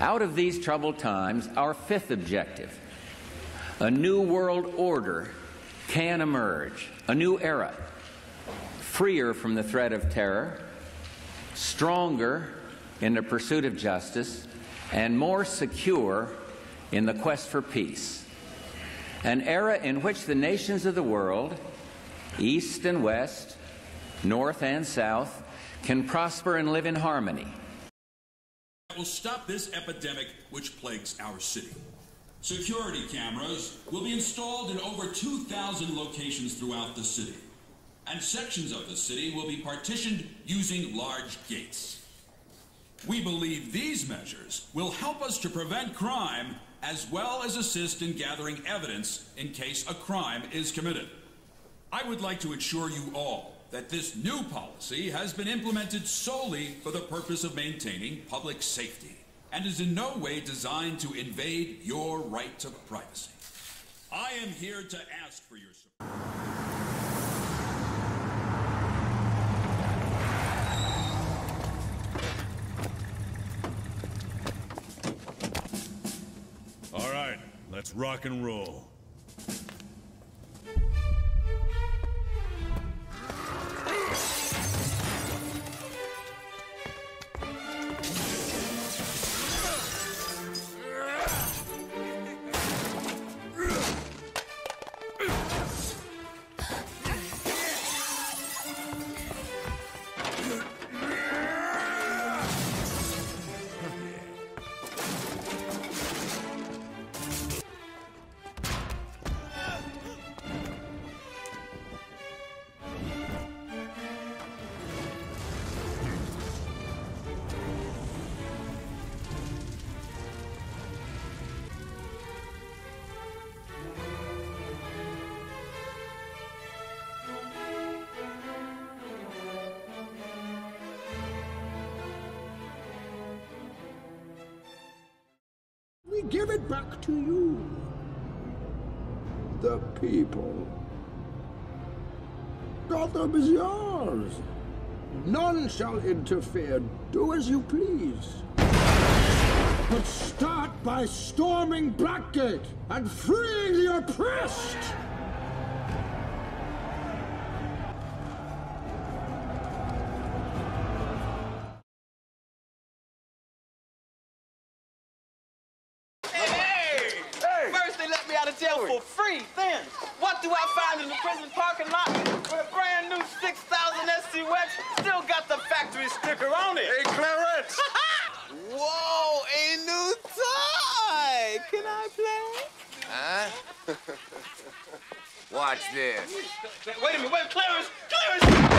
Out of these troubled times, our fifth objective, a new world order can emerge, a new era, freer from the threat of terror, stronger in the pursuit of justice, and more secure in the quest for peace. An era in which the nations of the world, East and West, North and South, can prosper and live in harmony. Will stop this epidemic which plagues our city. Security cameras will be installed in over 2,000 locations throughout the city. And sections of the city will be partitioned using large gates. We believe these measures will help us to prevent crime as well as assist in gathering evidence in case a crime is committed. I would like to assure you all that this new policy has been implemented solely for the purpose of maintaining public safety and is in no way designed to invade your right to privacy. I am here to ask for your support. All right, let's rock and roll. Give it back to you. The people. Gotham is yours. None shall interfere. Do as you please. But start by storming Blackgate and freeing the oppressed! Me out of jail for free. Then, what do I find in the prison parking lot? With a brand new 6000 SUX, still got the factory sticker on it. Hey, Clarence! Whoa, a new toy! Can I play? Huh? Watch this. Wait a minute, wait, Clarence! Clarence!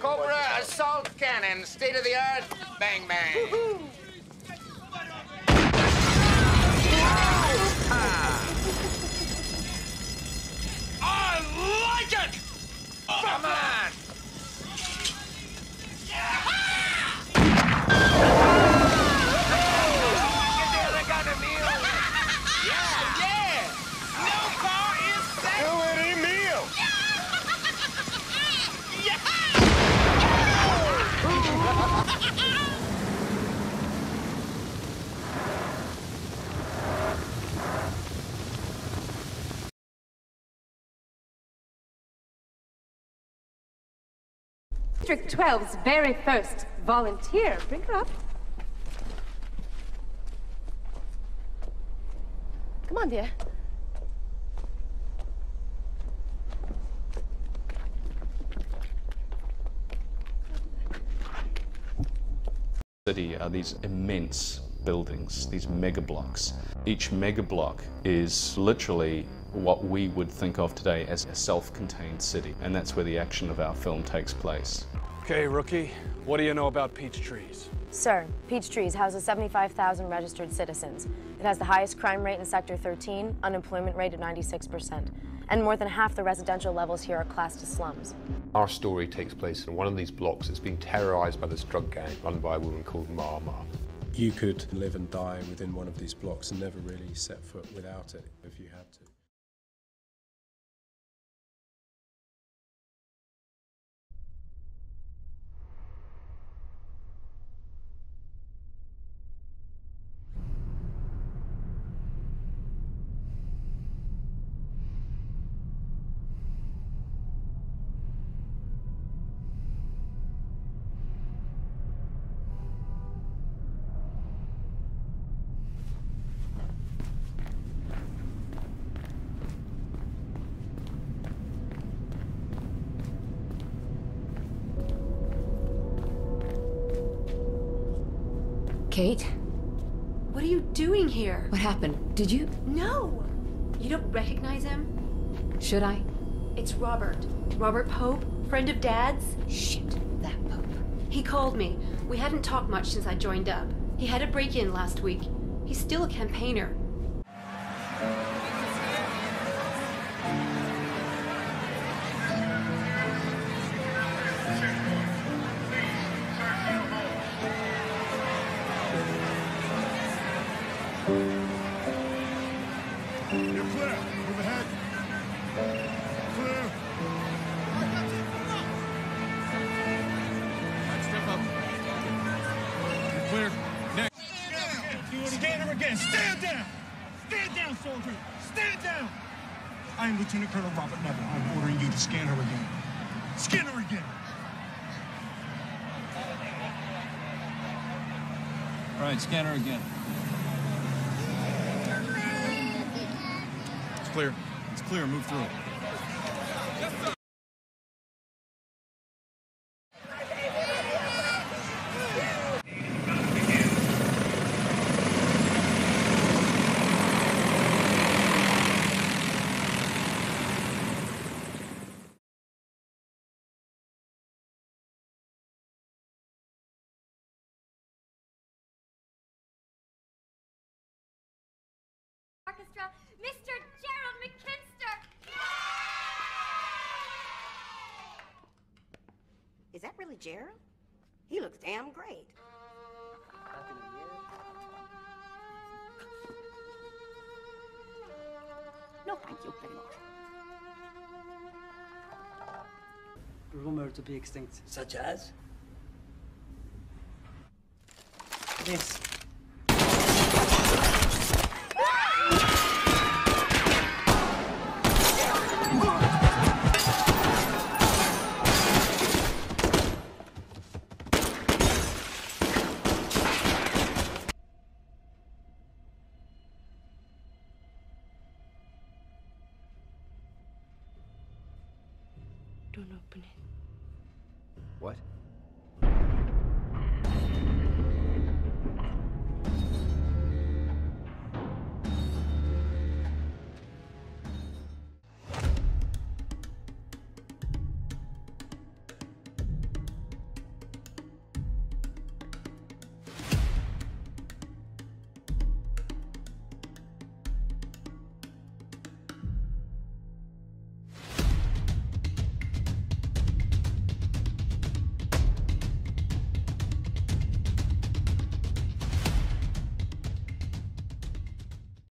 Cobra assault cannon, state of the art, bang bang. I District 12's very first volunteer. Bring her up. Come on, dear. city are these immense buildings, these mega blocks. Each mega block is literally what we would think of today as a self-contained city, and that's where the action of our film takes place. Okay, rookie, what do you know about peach trees? Sir, Peachtrees houses 75,000 registered citizens. It has the highest crime rate in Sector 13, unemployment rate of 96%, and more than half the residential levels here are classed as slums. Our story takes place in one of these blocks that's been terrorized by this drug gang run by a woman called Mama. You could live and die within one of these blocks and never really set foot without it if you had to. Kate? What are you doing here? What happened? Did you? No! You don't recognize him? Should I? It's Robert. Robert Pope, friend of Dad's. Shit, that Pope. He called me. We hadn't talked much since I joined up. He had a break in last week. He's still a campaigner. Again. Stand down. Stand down, soldier. Stand down. I am Lieutenant Colonel Robert Neville. I'm ordering you to scan her again. Scan her again. All right, scan her again. It's clear. It's clear. Move through. Mr. Gerald McKinster! Is that really Gerald? He looks damn great. No, thank you very much. Rumored to be extinct. Such as? This. What?